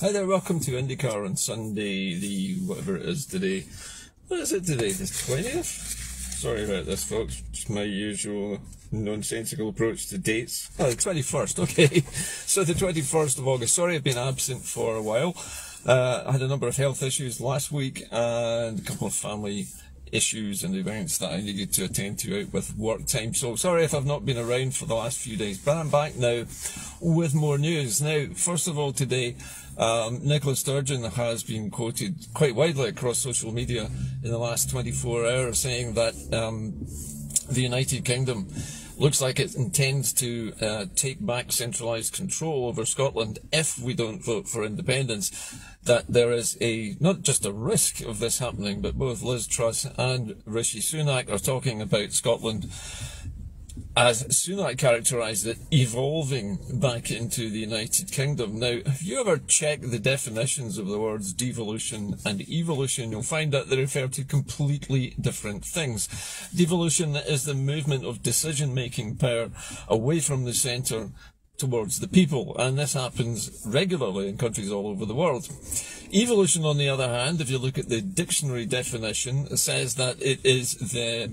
Hi there, welcome to IndyCar on Sunday, the whatever it is today. What is it today? The 20th? Sorry about this, folks. Just my usual nonsensical approach to dates. Oh, the 21st, okay. so the 21st of August. Sorry I've been absent for a while. Uh, I had a number of health issues last week and a couple of family issues and events that I needed to attend to out with work time. So sorry if I've not been around for the last few days, but I'm back now with more news. Now, first of all, today, um, Nicola Sturgeon has been quoted quite widely across social media in the last 24 hours saying that um, the United Kingdom looks like it intends to uh, take back centralised control over Scotland if we don't vote for independence. That there is a not just a risk of this happening, but both Liz Truss and Rishi Sunak are talking about Scotland as Sunak characterised it, evolving back into the United Kingdom. Now, if you ever check the definitions of the words devolution and evolution, you'll find that they refer to completely different things. Devolution is the movement of decision-making power away from the centre towards the people, and this happens regularly in countries all over the world. Evolution, on the other hand, if you look at the dictionary definition, says that it is the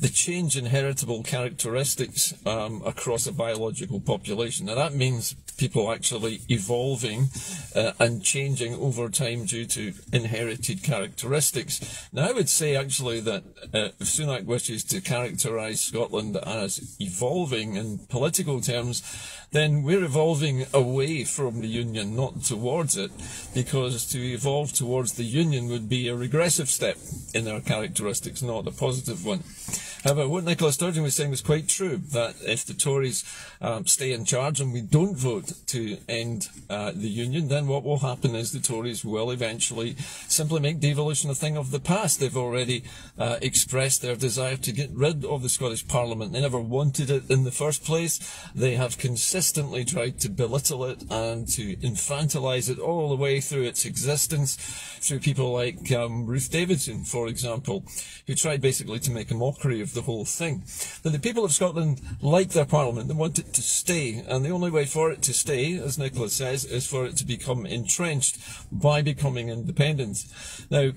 the change in heritable characteristics um, across a biological population. Now that means people actually evolving uh, and changing over time due to inherited characteristics. Now I would say actually that uh, if Sunak wishes to characterise Scotland as evolving in political terms, then we're evolving away from the Union, not towards it, because to evolve towards the Union would be a regressive step in our characteristics, not a positive one. However, what Nicola Sturgeon was saying was quite true, that if the Tories um, stay in charge and we don't vote to end uh, the Union, then what will happen is the Tories will eventually simply make devolution a thing of the past. They've already uh, expressed their desire to get rid of the Scottish Parliament. They never wanted it in the first place. They have consistently tried to belittle it and to infantilise it all the way through its existence, through people like um, Ruth Davidson, for example, who tried basically to make a mockery of the whole thing. But the people of Scotland like their parliament. They want it to stay. And the only way for it to stay, as Nicholas says, is for it to become entrenched by becoming independent. Now,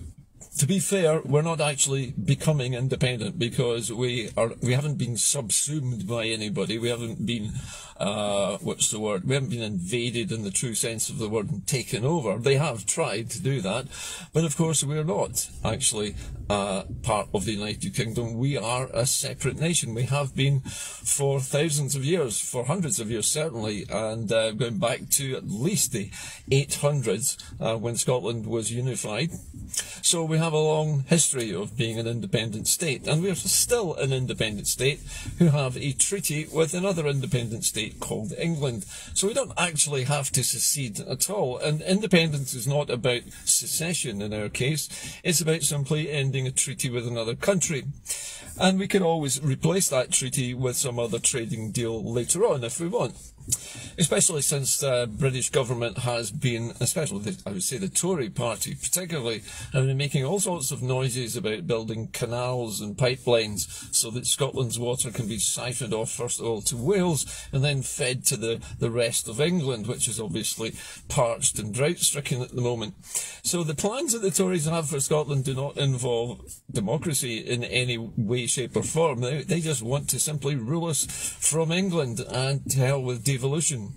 to be fair, we're not actually becoming independent because we are we haven't been subsumed by anybody. We haven't been uh, what's the word? We haven't been invaded in the true sense of the word and taken over. They have tried to do that, but of course we're not actually uh, part of the United Kingdom. We are a separate nation. We have been for thousands of years, for hundreds of years certainly, and uh, going back to at least the 800s uh, when Scotland was unified. So we have a long history of being an independent state, and we're still an independent state who have a treaty with another independent state called England. So we don't actually have to secede at all. And independence is not about secession in our case. It's about simply ending a treaty with another country. And we can always replace that treaty with some other trading deal later on if we want especially since the British government has been, especially the, I would say the Tory party particularly, have been making all sorts of noises about building canals and pipelines so that Scotland's water can be siphoned off first of all to Wales and then fed to the, the rest of England, which is obviously parched and drought stricken at the moment. So the plans that the Tories have for Scotland do not involve democracy in any way, shape or form. They, they just want to simply rule us from England and to hell with devolution.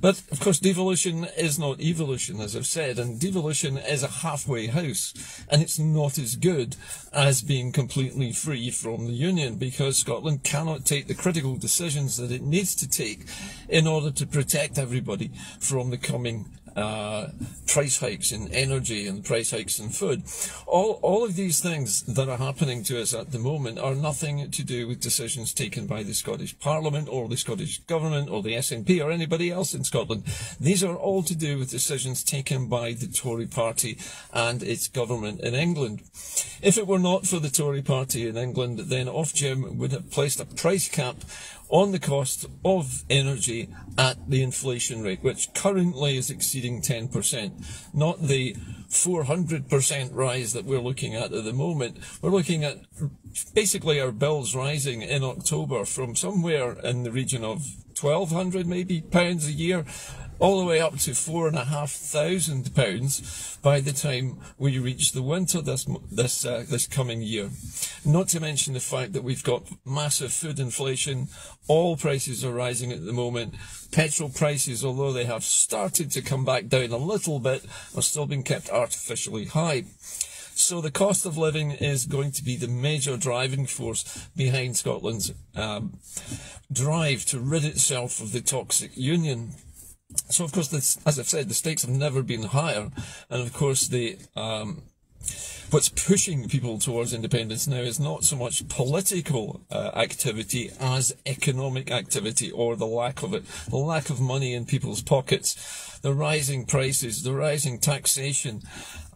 But of course, devolution is not evolution, as I've said, and devolution is a halfway house, and it's not as good as being completely free from the Union because Scotland cannot take the critical decisions that it needs to take in order to protect everybody from the coming uh, price hikes in energy and price hikes in food. All, all of these things that are happening to us at the moment are nothing to do with decisions taken by the Scottish Parliament or the Scottish Government or the SNP or anybody else in Scotland. These are all to do with decisions taken by the Tory party and its government in England. If it were not for the Tory party in England, then Ofgem would have placed a price cap on the cost of energy at the inflation rate, which currently is exceeding 10%, not the 400% rise that we're looking at at the moment. We're looking at basically our bills rising in October from somewhere in the region of 1200 maybe pounds a year all the way up to four and a half thousand pounds by the time we reach the winter this this uh, this coming year. Not to mention the fact that we've got massive food inflation. All prices are rising at the moment. Petrol prices, although they have started to come back down a little bit, are still being kept artificially high. So the cost of living is going to be the major driving force behind Scotland's um, drive to rid itself of the toxic union. So of course, this, as I've said, the stakes have never been higher, and of course the um, what's pushing people towards independence now is not so much political uh, activity as economic activity or the lack of it, the lack of money in people's pockets, the rising prices, the rising taxation,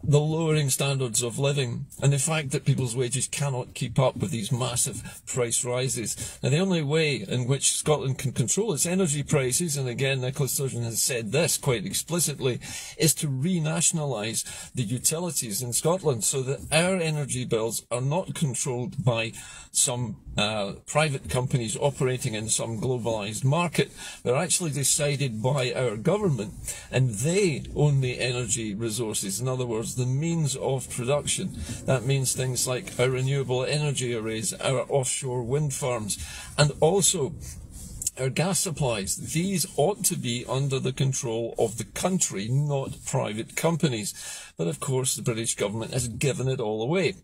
the lowering standards of living and the fact that people's wages cannot keep up with these massive price rises. Now, the only way in which Scotland can control its energy prices, and again, Nicola Sturgeon has said this quite explicitly, is to renationalise the utilities in Scotland so that our energy bills are not controlled by some uh, private companies operating in some globalised market. They're actually decided by our government, and they own the energy resources. In other words, the means of production. That means things like our renewable energy arrays, our offshore wind farms, and also our gas supplies. These ought to be under the control of the country, not private companies. But of course, the British government has given it all away.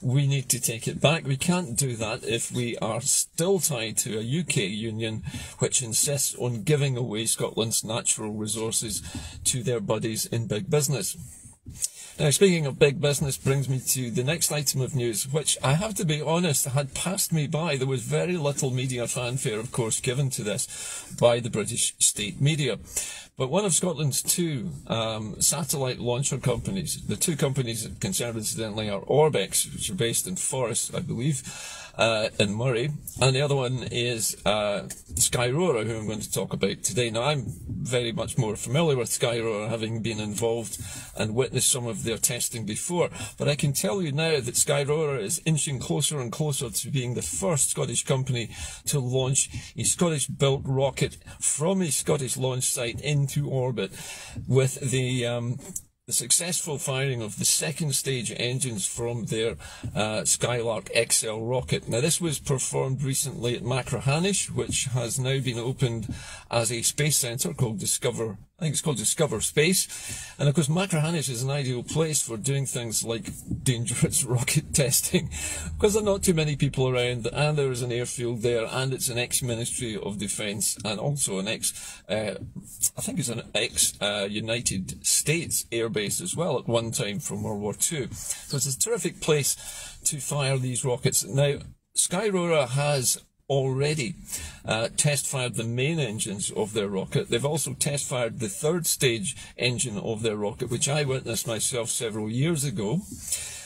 We need to take it back. We can't do that if we are still tied to a UK union which insists on giving away Scotland's natural resources to their buddies in big business. Now, speaking of big business brings me to the next item of news, which I have to be honest had passed me by. There was very little media fanfare, of course, given to this by the British state media. But one of Scotland's two um, satellite launcher companies, the two companies concerned incidentally are Orbex, which are based in Forres, I believe, uh, in Moray, and the other one is uh, Skyrora, who I'm going to talk about today. Now, I'm very much more familiar with Skyrora, having been involved and witnessed some of their testing before, but I can tell you now that Skyrora is inching closer and closer to being the first Scottish company to launch a Scottish-built rocket from a Scottish launch site into orbit with the um, the successful firing of the second stage engines from their uh, Skylark XL rocket. Now, this was performed recently at Machrihanish, which has now been opened as a space centre called Discover I think it's called Discover Space. And of course, Machrihanish is an ideal place for doing things like dangerous rocket testing because there are not too many people around and there is an airfield there and it's an ex-Ministry of Defence and also an ex, uh, I think it's an ex-United uh, States airbase as well at one time from World War II. So it's a terrific place to fire these rockets. Now, Skyrora has already uh, test fired the main engines of their rocket. They've also test fired the third stage engine of their rocket, which I witnessed myself several years ago.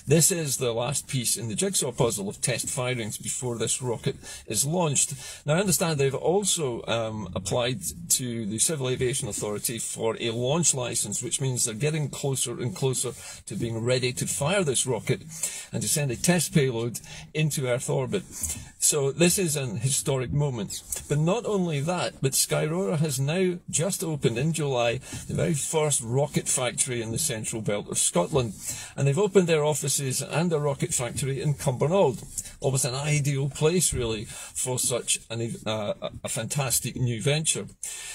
This is the last piece in the jigsaw puzzle of test firings before this rocket is launched. Now, I understand they've also um, applied to the Civil Aviation Authority for a launch license, which means they're getting closer and closer to being ready to fire this rocket and to send a test payload into Earth orbit. So this is an historic moment. But not only that, but Skyrora has now just opened in July the very first rocket factory in the central belt of Scotland. And they've opened their offices and a rocket factory in Cumbernauld. Almost an ideal place, really, for such an, uh, a fantastic new venture.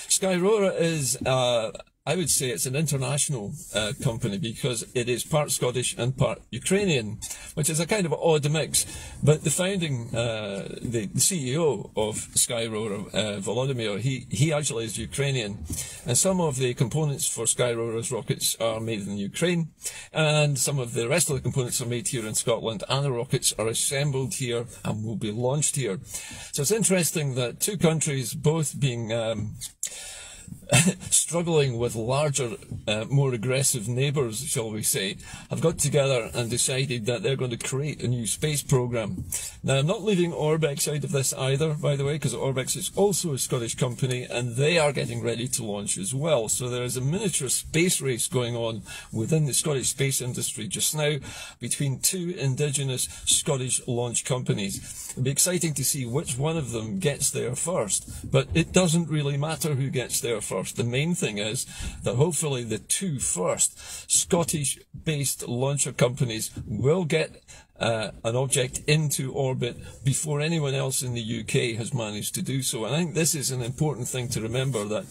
Skyrora is uh, I would say it's an international uh, company because it is part Scottish and part Ukrainian, which is a kind of odd mix. But the founding, uh, the, the, CEO of Skyrora, uh, Volodymyr, he, he actually is Ukrainian. And some of the components for Skyrora's rockets are made in Ukraine. And some of the rest of the components are made here in Scotland. And the rockets are assembled here and will be launched here. So it's interesting that two countries, both being um, struggling with larger, uh, more aggressive neighbours, shall we say, have got together and decided that they're going to create a new space programme. Now, I'm not leaving Orbex out of this either, by the way, because Orbex is also a Scottish company and they are getting ready to launch as well. So there is a miniature space race going on within the Scottish space industry just now between two indigenous Scottish launch companies. It'll be exciting to see which one of them gets there first, but it doesn't really matter who gets there first first. The main thing is that hopefully the two first Scottish-based launcher companies will get uh, an object into orbit before anyone else in the UK has managed to do so. And I think this is an important thing to remember that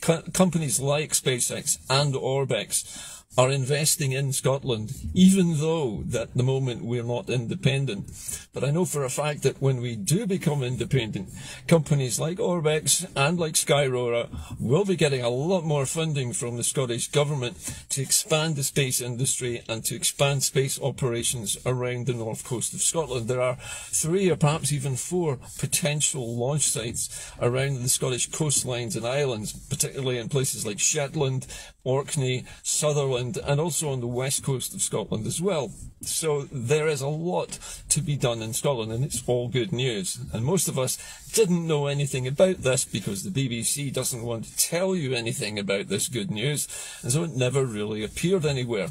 co- companies like SpaceX and Orbex are investing in Scotland, even though at the moment we're not independent. But I know for a fact that when we do become independent, companies like Orbex and like Skyrora will be getting a lot more funding from the Scottish Government to expand the space industry and to expand space operations around the north coast of Scotland. There are three or perhaps even four potential launch sites around the Scottish coastlines and islands, particularly in places like Shetland, Orkney, Sutherland, and also on the west coast of Scotland as well. So there is a lot to be done in Scotland, and it's all good news. And most of us didn't know anything about this because the BBC doesn't want to tell you anything about this good news, and so it never really appeared anywhere.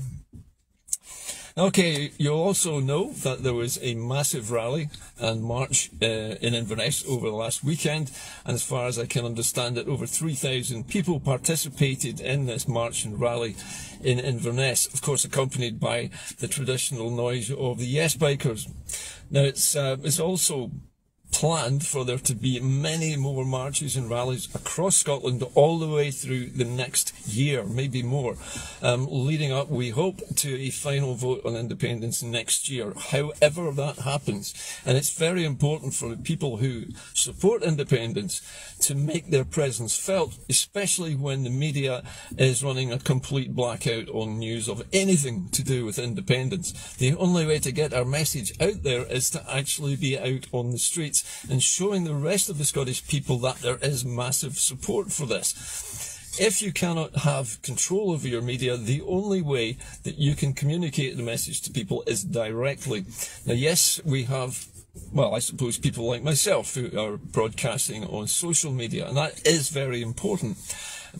Okay, you'll also know that there was a massive rally and march uh, in Inverness over the last weekend, and as far as I can understand it, over 3,000 people participated in this march and rally in Inverness, of course accompanied by the traditional noise of the Yes Bikers. Now, it's, uh, it's also planned for there to be many more marches and rallies across Scotland all the way through the next year, maybe more, um, leading up, we hope, to a final vote on independence next year, however that happens. And it's very important for the people who support independence to make their presence felt, especially when the media is running a complete blackout on news of anything to do with independence. The only way to get our message out there is to actually be out on the streets and showing the rest of the Scottish people that there is massive support for this. If you cannot have control over your media, the only way that you can communicate the message to people is directly. Now, yes, we have well, I suppose people like myself who are broadcasting on social media, and that is very important.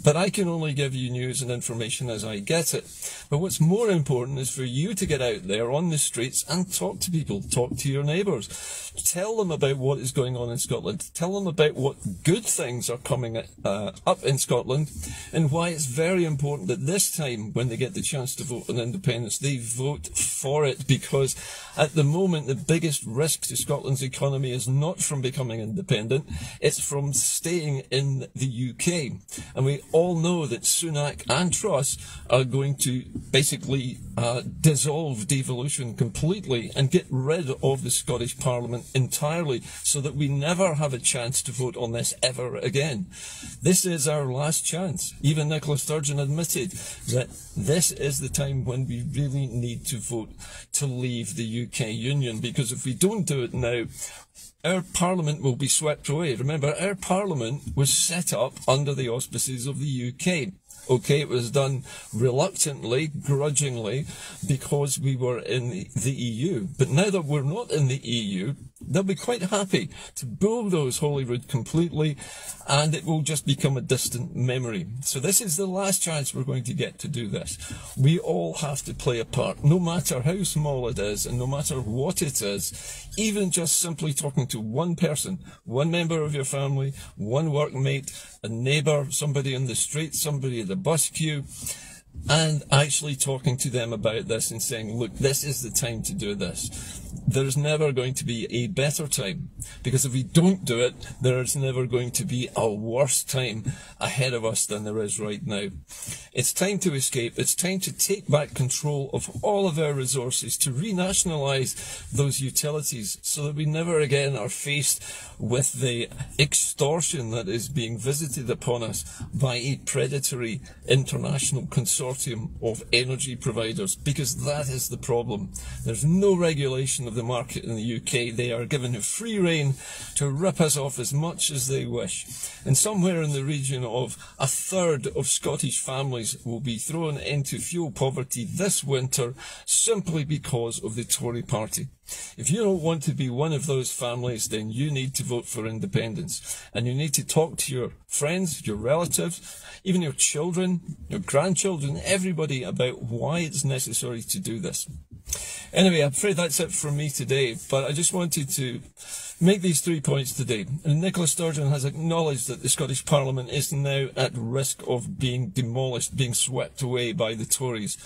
But I can only give you news and information as I get it. But what's more important is for you to get out there on the streets and talk to people, talk to your neighbours. Tell them about what is going on in Scotland. Tell them about what good things are coming uh, up in Scotland and why it's very important that this time, when they get the chance to vote on independence, they vote for it because at the moment, the biggest risk to Scotland's economy is not from becoming independent, it's from staying in the UK. And we all know that Sunak and Truss are going to basically uh, dissolve devolution completely and get rid of the Scottish Parliament entirely so that we never have a chance to vote on this ever again. This is our last chance. Even Nicola Sturgeon admitted that this is the time when we really need to vote to leave the UK Union because if we don't do it now, our parliament will be swept away. Remember, our parliament was set up under the auspices of the UK. Okay, it was done reluctantly, grudgingly, because we were in the, EU. But now that we're not in the EU, they'll be quite happy to bulldoze Holyrood completely, and it will just become a distant memory. So this is the last chance we're going to get to do this. We all have to play a part, no matter how small it is, and no matter what it is, even just simply talking to one person, one member of your family, one workmate, a neighbour, somebody in the street, somebody at the bus queue, and actually talking to them about this and saying, look, this is the time to do this. There's never going to be a better time because if we don't do it, there's never going to be a worse time ahead of us than there is right now. It's time to escape. It's time to take back control of all of our resources to renationalise those utilities so that we never again are faced with the extortion that is being visited upon us by a predatory international consortium of energy providers, because that is the problem. There's no regulation of the market in the UK. They are given free rein to rip us off as much as they wish. And somewhere in the region of a third of Scottish families will be thrown into fuel poverty this winter simply because of the Tory party. If you don't want to be one of those families, then you need to vote for independence. And you need to talk to your friends, your relatives, even your children, your grandchildren, everybody about why it's necessary to do this. Anyway, I'm afraid that's it from me today, but I just wanted to make these three points today. And Nicola Sturgeon has acknowledged that the Scottish Parliament is now at risk of being demolished, being swept away by the Tories.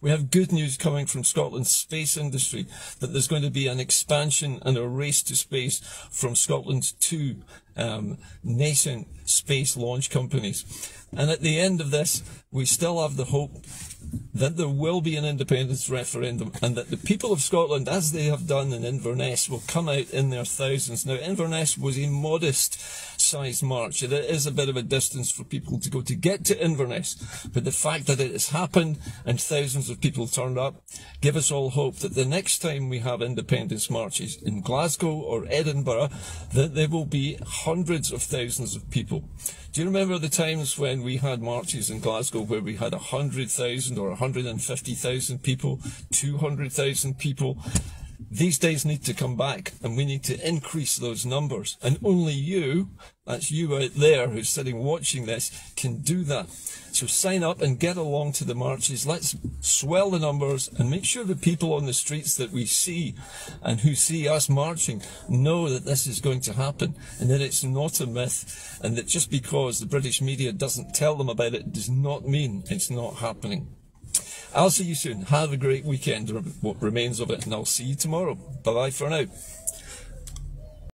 We have good news coming from Scotland's space industry that there's going to be an expansion and a race to space from Scotland's two um, nascent space launch companies. And at the end of this, we still have the hope that there will be an independence referendum and that the people of Scotland, as they have done in Inverness, will come out in their thousands. Now, Inverness was a modest sized march. It is a bit of a distance for people to go to get to Inverness, but the fact that it has happened and thousands of people turned up give us all hope that the next time we have independence marches in Glasgow or Edinburgh, that there will be hundreds of thousands of people. Do you remember the times when we had marches in Glasgow where we had 100,000 or 150,000 people, 200,000 people? These days need to come back and we need to increase those numbers. And only you, that's you out there who's sitting watching this, can do that. So sign up and get along to the marches. Let's swell the numbers and make sure the people on the streets that we see and who see us marching know that this is going to happen and that it's not a myth and that just because the British media doesn't tell them about it does not mean it's not happening. I'll see you soon. Have a great weekend, what remains of it, and I'll see you tomorrow. Bye bye for now.